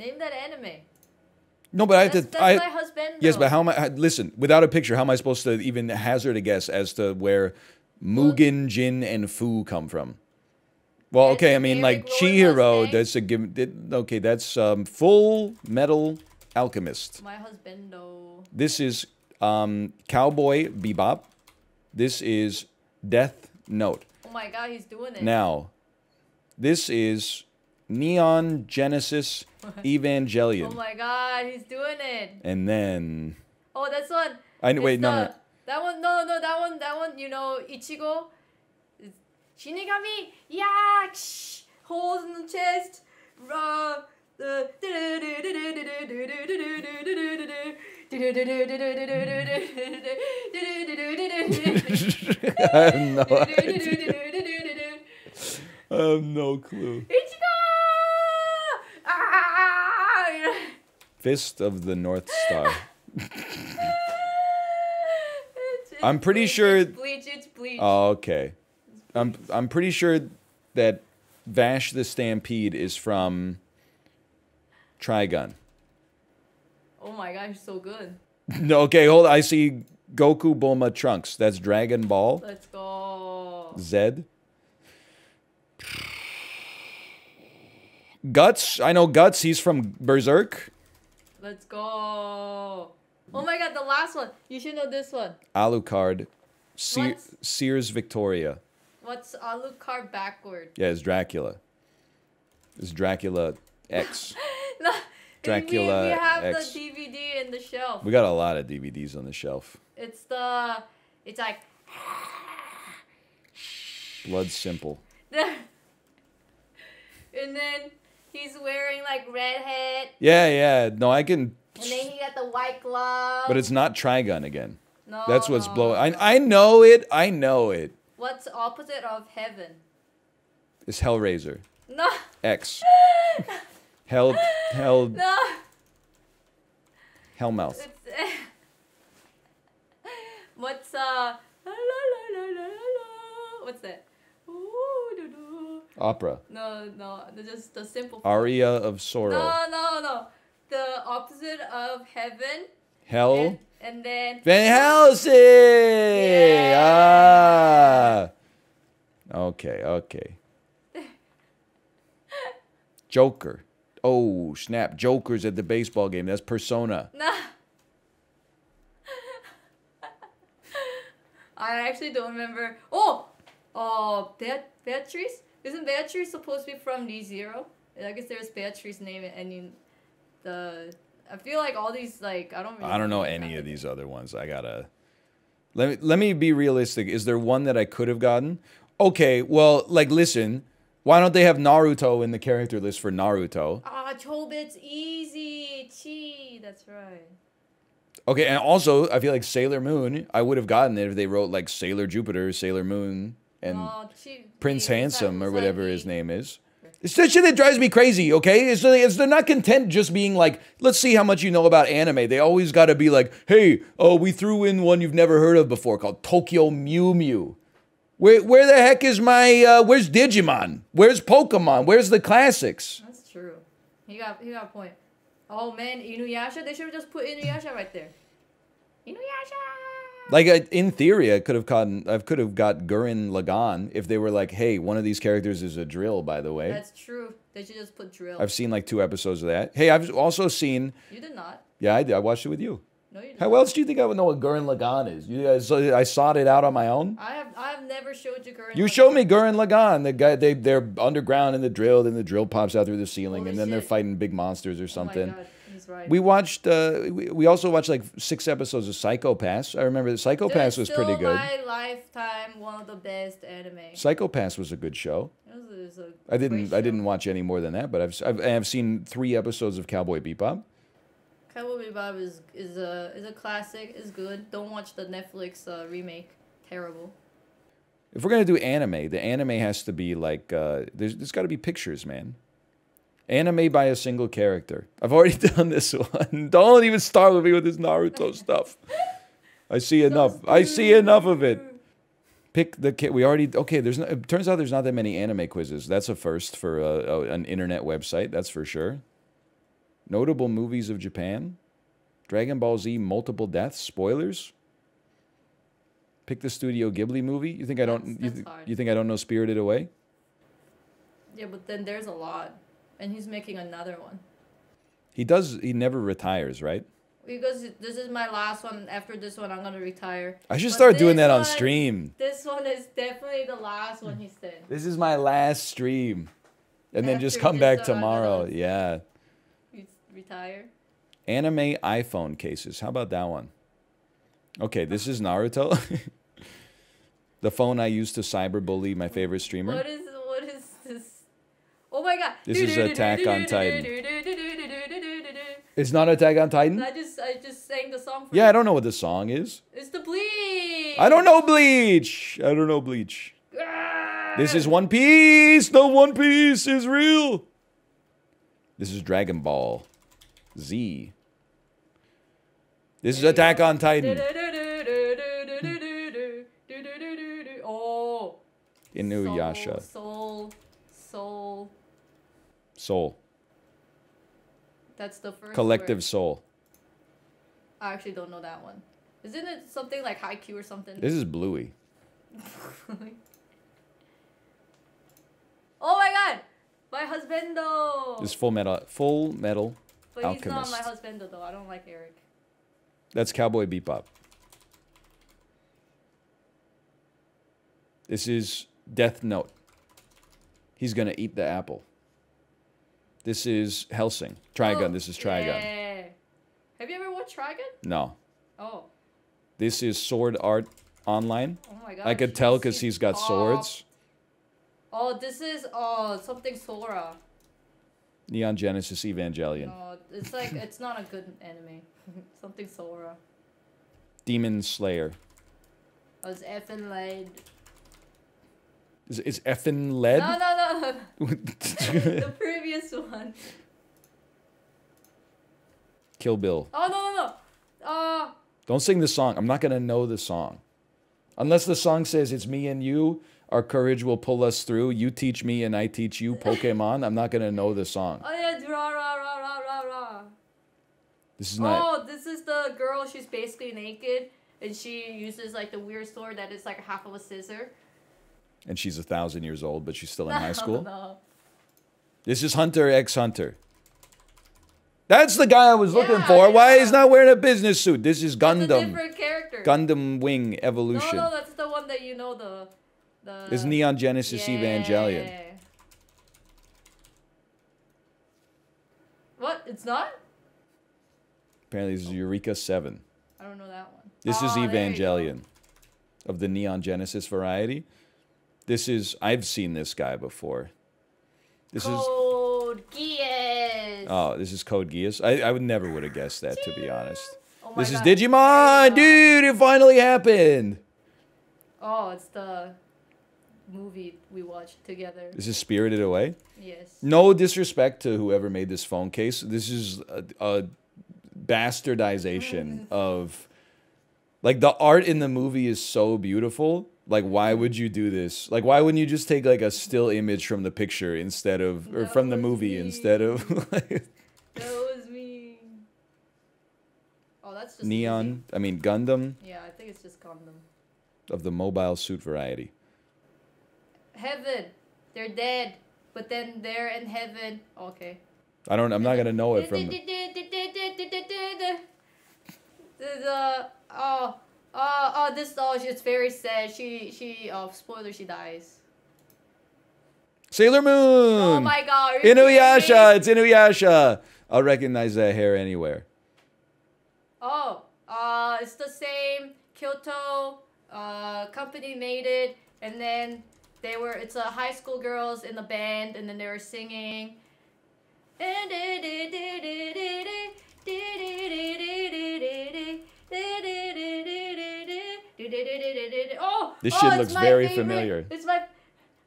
Name that anime. No, but I have That's, to. that's I, my husband. yes, but how am I? Listen, without a picture, how am I supposed to even hazard a guess as to where Mugen, Jin, and Fu come from? Well, okay, I mean, like Chihiro. That's a give. Okay, that's um, Full Metal Alchemist. My husband, though. This is um, Cowboy Bebop. This is Death Note. Oh my god, he's doing it. Now, this is Neon Genesis Evangelion. Oh my god, he's doing it. and then Oh, that's one. I kn- wait, It's no, no. That one, no, no, that one, that one. You know, Ichigo. Shinigami, yak, shh, holes in the chest. Uh, the. I have no idea. I have no clue. Fist of the North Star. I'm pretty bleach, sure- It's bleach. It's bleach. Oh, okay. I'm I'm pretty sure that Vash the Stampede is from Trigun. oh my gosh, so good. No, okay, hold on. I see Goku Bulma Trunks. That's Dragon Ball Let's go. Z. Guts, I know Guts. He's from Berserk. Let's go. Oh my god, the last one. You should know this one. Alucard, Se- What's- Seras Victoria. What's Alucard backward? Yeah, it's Dracula. It's Dracula X. No, Dracula We, we have X. the DVD in the shelf. We got a lot of DVDs on the shelf. It's the. It's like. Blood Simple. and then he's wearing like red hat, Yeah, yeah. No, I can. and then he got the white glove. But it's not Trigun again. no, That's what's no, blowing. no. I I know it. I know it. What's opposite of heaven? It's Hellraiser No, X. Hell, hell, no. Hellmouth. What's uh? la, la, la. What's that? Ooh, doo, doo. Opera. No, no, just the simple. Aria of Sorrow. No, no, no. The opposite of heaven. Hell. And, and then. Van Helsing. Yeah. Ah. Okay. Okay. Joker. Oh snap! Joker's at the baseball game. That's Persona. Nah. I actually don't remember. Oh, oh, Beat- Beatrice. Isn't Beatrice supposed to be from Re:Zero? I guess there's Beatrice name and in the. I feel like all these like I don't. Really I don't know any of these other ones. I gotta. Let me let me be realistic. Is there one that I could have gotten? Okay, well, like listen, why don't they have Naruto in the character list for Naruto? Ah, Chobits easy. Chi. That's right. Okay, and also I feel like Sailor Moon, I would have gotten it if they wrote like Sailor Jupiter, Sailor Moon, and Oh, Prince Handsome or whatever his name is. It's the shit that drives me crazy, okay? It's, it's they're not content just being like, let's see how much you know about anime. They always got to be like, hey, oh, we threw in one you've never heard of before called Tokyo Mew Mew. Where, where the heck is my, uh, where's Digimon? Where's Pokemon? Where's the classics? That's true. He got he got a point. Oh man, Inuyasha. They should have just put Inuyasha right there. Inuyasha. Like I- in theory, I could have gotten, I could have got Gurren Lagann if they were like, hey, one of these characters is a drill, by the way. That's true. They should just put drill. I've seen like two episodes of that. Hey, I've also seen, you did not. yeah, I did. I watched it with you. No, you. How else do you think I would know what Gurren Lagann is? You guys, so I sought it out on my own. I have I have never showed you Gurren. You Lagann. showed me Gurren Lagann. The guy, they they're underground in the drill, then the drill pops out through the ceiling, Holy and then they're fighting big monsters or Oh my something. God, he's right. we watched. Uh, we, we also watched like six episodes of Psycho Pass. I remember that Psycho Dude, Pass was pretty good. My lifetime, one of the best anime. Psycho Pass was a good show. It was, it was a I didn't. great I didn't watch any more than that, but I've I've, I've seen three episodes of Cowboy Bebop. Cowboy Bebop is is a is a classic. Is good. Don't watch the Netflix uh, remake. Terrible. If we're gonna do anime, the anime has to be like uh, there's there's got to be pictures, man. Anime by a single character. I've already done this one. Don't even start with me with this Naruto stuff. I see enough. I see enough of it. Pick the kid. We already okay. There's no, it turns out there's not that many anime quizzes. That's a first for a, an internet website. That's for sure. Notable movies of Japan. Dragon Ball Z multiple deaths. Spoilers. Pick the Studio Ghibli movie. You think I don't? That's- you, th- hard. you think I don't know Spirited Away? Yeah, but then there's a lot, and he's making another one. He does. He never retires, right? Because this is my last one. After this one, I'm gonna retire. I should But start doing this that on one- stream. This one is definitely the last one he's in. This is my last stream, and then just come back tomorrow. this- Yeah. He's retire. Anime iPhone cases. How about that one? Okay, this is Naruto. the phone I used to cyberbully my favorite streamer. What is what is this? Oh my god! This is Attack on Titan. It's not Attack on Titan. I just I just sang the song for Yeah, I don't know what the song is. It's the Bleach. I don't know Bleach. I don't know Bleach. Ah. This is One Piece. The One Piece is real. This is Dragon Ball Z. This is Attack on Titan. Oh. Inuyasha. Soul, soul. Soul. That's the first. Collective word. Soul. I actually don't know that one. Isn't it something like Haikyuu or something? This is Bluey. oh my god! My husbando! This is Full Metal. Full Metal. but he's not my husbando though. I don't like Elric. That's Cowboy Bebop. This is Death Note. He's gonna eat the apple. This is Hellsing. Trigun. Oh, this is oh, Trigun. Yeah. Have you ever watched Trigun? No. Oh. This is Sword Art Online. Oh my god. I could tell because he's got swords. Oh, this is oh something Sora. Neon Genesis Evangelion. No, it's like it's not a good anime. something Sora. Demon Slayer. Oh, I was effing laid. Is, is effing lead? No, no, no. the previous one. Kill Bill. Oh no, no, no. Uh, Don't sing the song. I'm not gonna know the song. Unless the song says it's me and you, our courage will pull us through. You teach me and I teach you Pokemon. I'm not gonna know the song. oh yeah, rah rah rah rah rah rah. This is not Oh, this is the girl. She's basically naked, and she uses like the weird sword that is like half of a scissor. And she's a thousand years old, but she's still in high school. No. This is Hunter X Hunter. That's the guy I was looking Yeah, for. Why yeah. he's not wearing a business suit? This is That's a Gundam. different character. Gundam Wing Evolution. no, no, that's the one that you know the the. This is Neon Genesis Evangelion. What? It's not? Apparently, this is Eureka 7. I don't know that one. This is Oh, go. Evangelion of the Neon Genesis variety. This is, I've seen this guy before. This is, Code Geass. oh, this is Code Geass. I, I would never would have guessed that, to be honest. Oh my This is God. You Digimon! Dude, it finally happened! Oh, it's the movie we watched together. This is Spirited Away. Yes. No disrespect to whoever made this phone case. This is a, a bastardization mm. of like the art in the movie is so beautiful. Like why mm-hmm. would you do this? Like why wouldn't you just take like a still image from the picture instead of or That from the movie me. instead of like, That was me. Oh, that's just neon? I mean Gundam. Yeah, I think it's just Gundam. of the mobile suit variety. Heaven. They're dead, but then they're in heaven. Okay. I don't I'm not going to know it from the, oh, oh, oh, this oh, it's very sad. She, she, oh, spoiler, she dies. Sailor Moon. Oh my god. Inuyasha, it's Inuyasha. I'll recognize that hair anywhere. Oh, uh, it's the same. Kyoto, uh, company made it, and then they were. It's a high school girls in the band, and then they were singing. Oh, This oh, shit it's looks very favorite- familiar. It's my,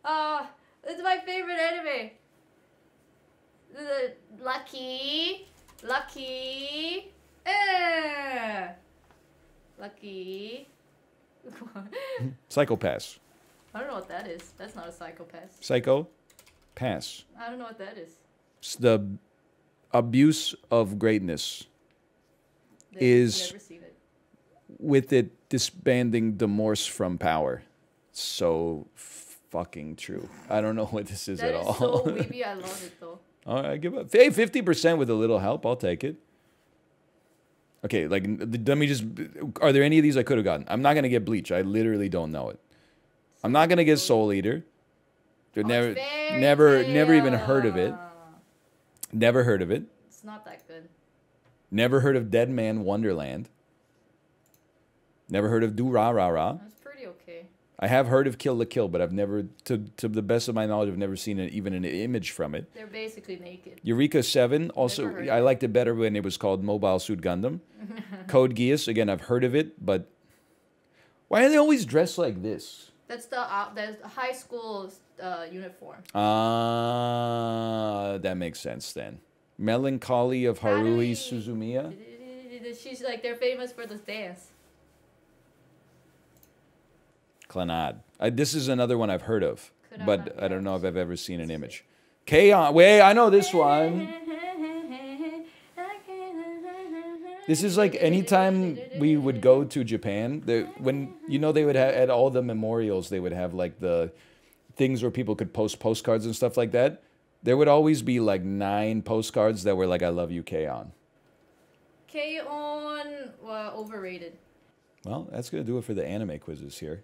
uh, it's my favorite anime. The lucky, lucky, eh, lucky. Psychopass. I don't know what that is. That's not a psychopath. Psycho Pass. I don't know what that is. It's the abuse of greatness They've Is- never seen it. With it disbanding Demorse from power. So fucking true. I don't know what this is That at is all. so weeby. I love it though. All right, I give up. Hey, fifty percent with a little help, I'll take it. Okay, like let me just. Are there any of these I could have gotten? I'm not gonna get Bleach. I literally don't know it. I'm not gonna get Soul Eater. Dude, Oh, never, never, never even heard of it. Never heard of it. It's not that good. Never heard of Dead Man Wonderland. Never heard of Durarara. It's pretty okay. I have heard of Kill the Kill, but I've never, to to the best of my knowledge, I've never seen an, even an image from it. They're basically naked. Eureka 7, also, I liked it better when it was called Mobile Suit Gundam. Code Geass, again, I've heard of it, but why are they always dressed like this? That's the uh, that's the high school uh, uniform. Ah, that makes sense then. Melancholy of Haruhi Battery. Suzumiya. She's like they're famous for this dance. Clannad. I, this is another one I've heard of, Could but I don't know if I've ever seen an image. K-On! Wait, I know this one. This is like anytime we would go to Japan, when you know they would have at all the memorials they would have like the things where people could post postcards and stuff like that. There would always be like nine postcards that were like "I love you, K-On." K on well, overrated. Well, that's gonna do it for the anime quizzes here.